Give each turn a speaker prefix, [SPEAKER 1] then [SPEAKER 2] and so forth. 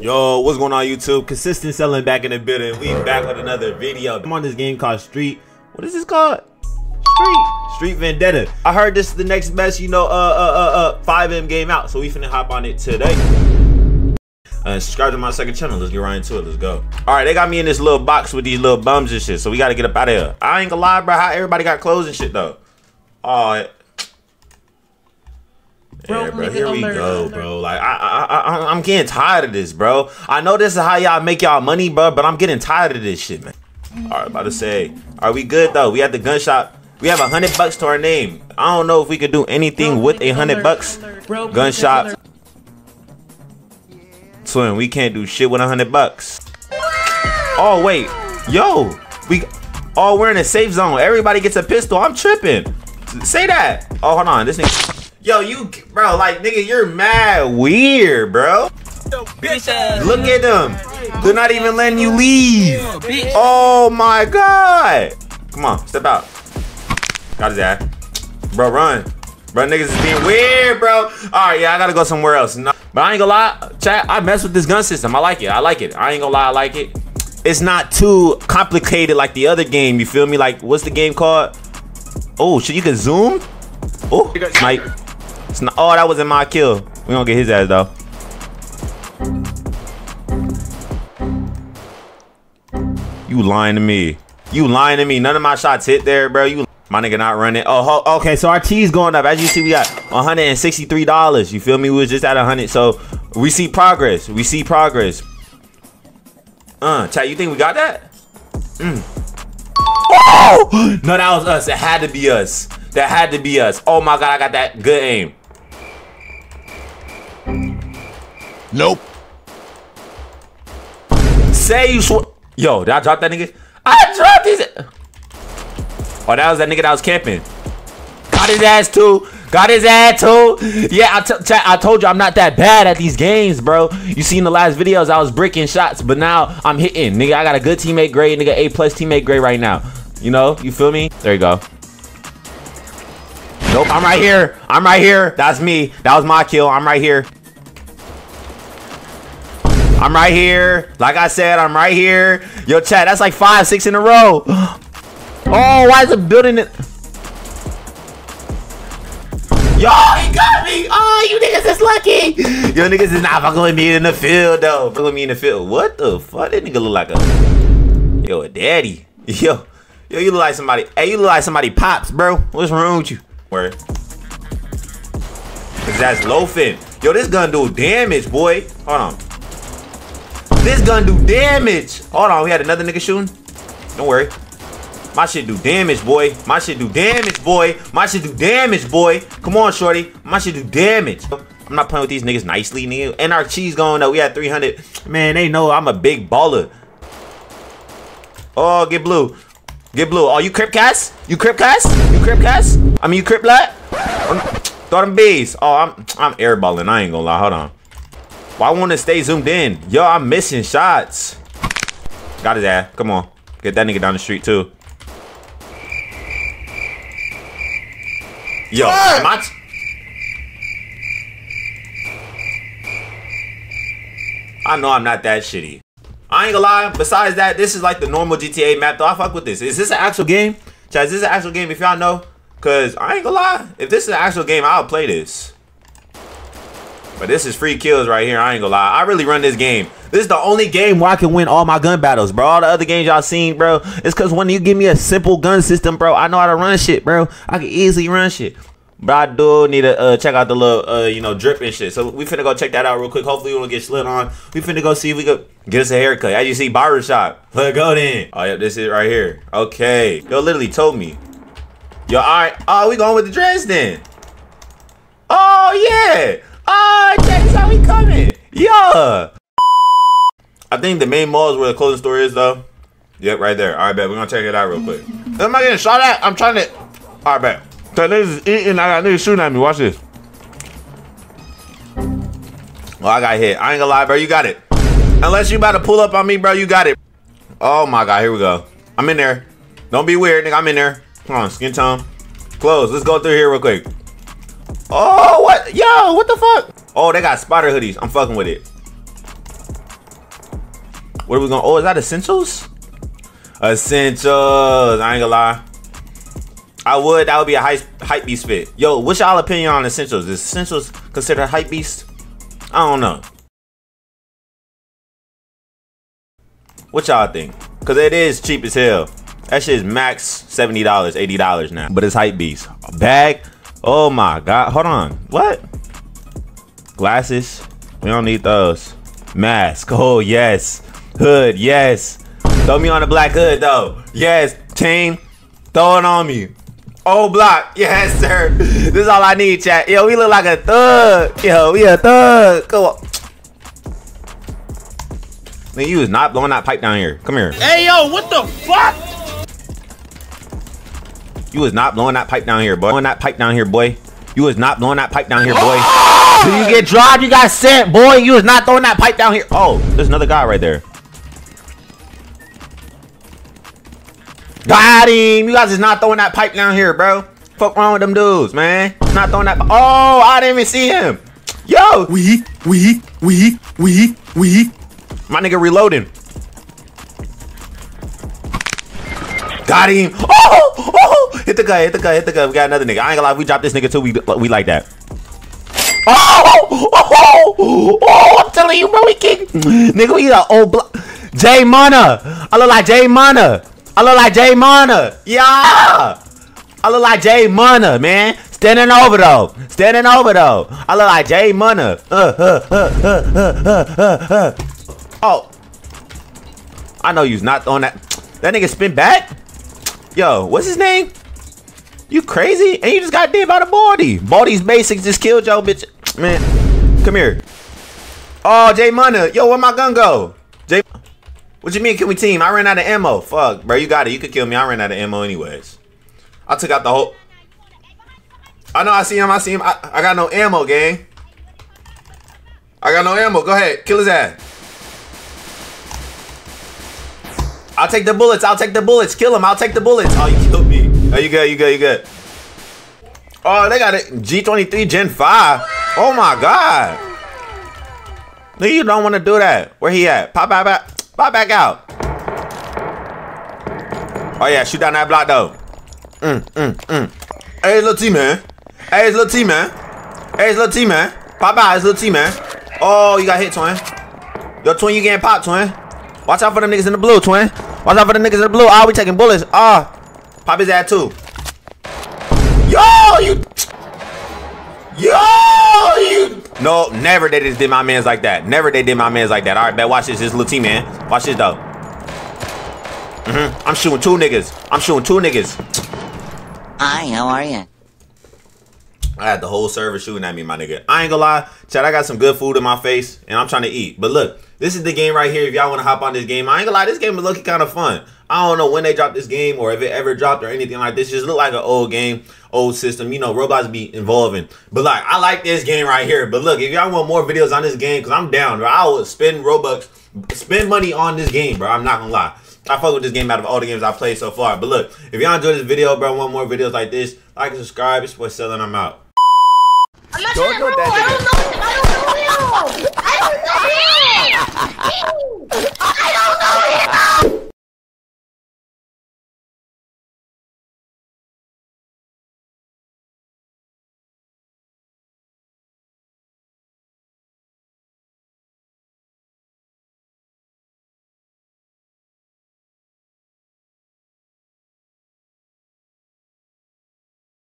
[SPEAKER 1] Yo, what's going on YouTube? Consistent Sxlling back in the building. We back with another video. I'm on this game called Street. What is this called? Street. Street Vendetta. I heard this is the next best, you know, uh, uh, uh, uh, FiveM game out. So we finna hop on it today. Uh, subscribe to my second channel. Let's get right into it. Let's go. All right, they got me in this little box with these little bums and shit. So we got to get up out of here. I ain't gonna lie, bro. How everybody got clothes and shit though. All right.
[SPEAKER 2] Bro,
[SPEAKER 1] yeah, bro, here we go,
[SPEAKER 2] alert.
[SPEAKER 1] bro. Like, I, I, I, I'm getting tired of this, bro. I know this is how y'all make y'all money, bro, but I'm getting tired of this shit, man. All right, about to say, are we good though? We at the gun shop. We have a hundred bucks to our name. I don't know if we could do anything
[SPEAKER 2] Bro,
[SPEAKER 1] with a hundred bucks.
[SPEAKER 2] Bro,
[SPEAKER 1] Gun shop.
[SPEAKER 2] alert.
[SPEAKER 1] Twin, we can't do shit with a hundred bucks. Oh wait, yo, we all we're in a safe zone. Everybody gets a pistol. I'm tripping. Say that. Oh, hold on, this nigga. Yo, you, bro, like nigga, you're mad weird, bro. Look at them. They're not even letting you leave. Oh my god. Come on, step out. Got his ass. Bro, run. Bro, niggas is being weird, bro. Alright, yeah, I gotta go somewhere else. No, but I ain't gonna lie, chat, I mess with this gun system. I like it. I like it. I ain't gonna lie, I like it. It's not too complicated like the other game, you feel me? Like, what's the game called? Oh, shit, you can zoom? Oh, snipe. Sni- oh, that wasn't my kill. We gonna get his ass, though. You lying to me. You lying to me. None of my shots hit there, bro. You my nigga not running. Oh, okay. So our T's going up. As you see, we got $163. You feel me? We was just at 100. So we see progress. We see progress. Uh, chat, you think we got that? Mm. Oh! No, that was us. It had to be us. That had to be us. Oh my god, I got that good aim.
[SPEAKER 3] Nope.
[SPEAKER 1] Say you sw- Yo, did I drop that nigga? I dropped his. Oh, that was that nigga that was camping. Got his ass too. Got his ass too. Yeah, I, told you I'm not that bad at these games, bro. You seen the last videos I was breaking shots, but now I'm hitting. Nigga, I got a good teammate grade, nigga, A plus teammate grade right now. You know, you feel me? There you go. Nope, I'm right here. I'm right here. That's me. That was my kill. I'm right here. I'm right here. Like I said, I'm right here. Yo, chat, that's like five, six in a row. Oh, why is it building it? Yo, he got me. Oh, you niggas is lucky. Yo, niggas is not fucking with me in the field, though. Fucking with me in the field. What the fuck? That nigga look like a... Yo, a daddy. Yo. Yo, you look like somebody... Hey, you look like somebody pops, bro. What's wrong with you? Where? Cause that's loafing. Yo, this gun do damage, boy. Hold on. This gun do damage. Hold on, we had another nigga shooting. Don't worry. My shit do damage, boy. My shit do damage, boy. My shit do damage, boy. Come on, shorty. My shit do damage. I'm not playing with these niggas nicely, nigga. And our cheese going up. We had 300. Man, they know I'm a big baller. Oh, get blue. Get blue. Oh, you crip cast? You crip cast? You crip cast? I mean, you crip lat? Throw them bees. Oh, I'm I'm airballing. I ain't gonna lie. Hold on. Why I want to stay zoomed in? Yo, I'm missing shots. Got his ass. Come on. Get that nigga down the street, too. Yo, am I... I know I'm not that shitty. I ain't gonna lie. Besides that, this is like the normal GTA map, though. I fuck with this. Is this an actual game? Chat, is this an actual game if y'all know? Because I ain't gonna lie. If this is an actual game, I'll play this. But this is free kills right here. I ain't gonna lie. I really run this game. This is the only game where I can win all my gun battles, bro. All the other games y'all seen, bro. It's because when you give me a simple gun system, bro, I know how to run shit, bro. I can easily run shit. But I do need to uh, check out the little, uh, you know, drip and shit. So we finna go check that out real quick. Hopefully we don't get slid on. We finna go see if we could get us a haircut. As you see, barbershop. Let's go then. Oh, yeah, this is right here. Okay. Yo, literally told me. Yo, all right. Oh, we going with the dress then. Oh, yeah. Oh, that's how we coming. Yeah. I think the main mall is where the clothing store is, though. Yep, right there. All right, bet. We're going to check it out real quick. Am I getting shot at? I'm trying to... All right, bet. So niggas is eating. I got niggas shooting at me. Watch this. Oh, I got hit. I ain't gonna lie, bro. You got it. Unless you about to pull up on me, bro, you got it. Oh, my God. Here we go. I'm in there. Don't be weird, nigga. I'm in there. Come on, skin tone. Close. Let's go through here real quick. Oh, what? Yo, what the fuck? Oh, they got spider hoodies. I'm fucking with it. What are we going? Oh, is that essentials? Essentials. I ain't gonna lie. I would. That would be a hype hype beast fit. Yo, what's y'all opinion on essentials? Is essentials considered hype beast? I don't know. What y'all think? Cause it is cheap as hell. That shit is max seventy dollars, eighty dollars now. But it's hype beast. Bag. Oh my god. Hold on. What? Glasses. We don't need those. Mask. Oh yes. Hood. Yes. Throw me on the black hood though. Yes. Chain. Throw it on me. Oh block. Yes, sir. This is all I need, chat. Yo, we look like a thug. Yo, we a thug. Come on. Man, you is not blowing that pipe down here. Come here.
[SPEAKER 3] Hey, yo, what the fuck?
[SPEAKER 1] You was not blowing that pipe down here, boy. Blowing that pipe down here, boy. You was not blowing that pipe down here, boy. Do you get dropped? You got sent, boy. You was not throwing that pipe down here. Oh, there's another guy right there. Got him. You guys is not throwing that pipe down here, bro. Fuck wrong with them dudes, man. Not throwing that. Oh, I didn't even see him. Yo,
[SPEAKER 3] We, we, we, we, we.
[SPEAKER 1] my nigga reloading. Got him. Oh, oh, hit the guy, hit the guy, hit the guy. We got another nigga. I ain't gonna lie, we drop this nigga too. We we like that. Oh, oh, oh, oh, I'm telling you, bro, we kick. Nigga, we a old block. Jay Mana. I look like Jay Mana. I look like Jay Mana. Yeah. I look like Jay Mana, man. Standing over though. Standing over though. I look like Jay Mana. Uh, uh, uh, uh, uh, uh, uh, uh. Oh. I know you's not throwing that. That nigga spin back? Yo, what's his name? You crazy? And you just got dead by the Baldy. Baldy's basics just killed your bitch. Man, come here. Oh, Jay Munna. Yo, where my gun go? Jay, what you mean can we team? I ran out of ammo. Fuck, bro, you got it. You could kill me. I ran out of ammo anyways. I took out the whole... I know, I see him. I see him. I, I got no ammo, gang. I got no ammo. Go ahead. Kill his ass. I'll take the bullets. I'll take the bullets. Kill him. I'll take the bullets. Oh, you killed. Oh, you good. You good. You good. Oh, they got it. G23 Gen 5. Oh, my God. Nigga, you don't want to do that. Where he at? Pop back, back. Pop back out. Oh, yeah. Shoot down that block, though. Mm, mm, mm. Hey, it's little T, man. Hey, it's little T, man. Hey, it's little T, man. Pop out. It's little T, man. Oh, you got hit, twin. Yo, twin, you getting popped, twin. Watch out for them niggas in the blue, twin. Watch out for them niggas in the blue. Ah, we taking bullets. Ah, pop his ass too. Yo, you. Yo, you. No, never they just did my mans like that. Never they did my mans like that. All right, bet. Watch this. This little team, man. Watch this though. Mm-hmm. I'm shooting two niggas. I'm shooting two niggas.
[SPEAKER 2] Hi, how are you?
[SPEAKER 1] I had the whole server shooting at me, my nigga. I ain't gonna lie, Chad, I got some good food in my face, and I'm trying to eat. But look, this is the game right here. If y'all want to hop on this game, I ain't gonna lie, this game is looking kind of fun. I don't know when they dropped this game or if it ever dropped or anything like this. It just look like an old game, old system. You know, robots be involving. But like, I like this game right here. But look, if y'all want more videos on this game, because I'm down, bro. I will spend Robux, spend money on this game, bro. I'm not gonna lie. I fuck with this game out of all the games I've played so far. But look, if y'all enjoyed this video, bro, want more videos like this, like and subscribe. It's for Sxlling. I'm out.
[SPEAKER 4] I'm not
[SPEAKER 1] Don't
[SPEAKER 4] trying to
[SPEAKER 1] do
[SPEAKER 4] roll.
[SPEAKER 1] that,
[SPEAKER 4] I don't I don't know him! I don't know him!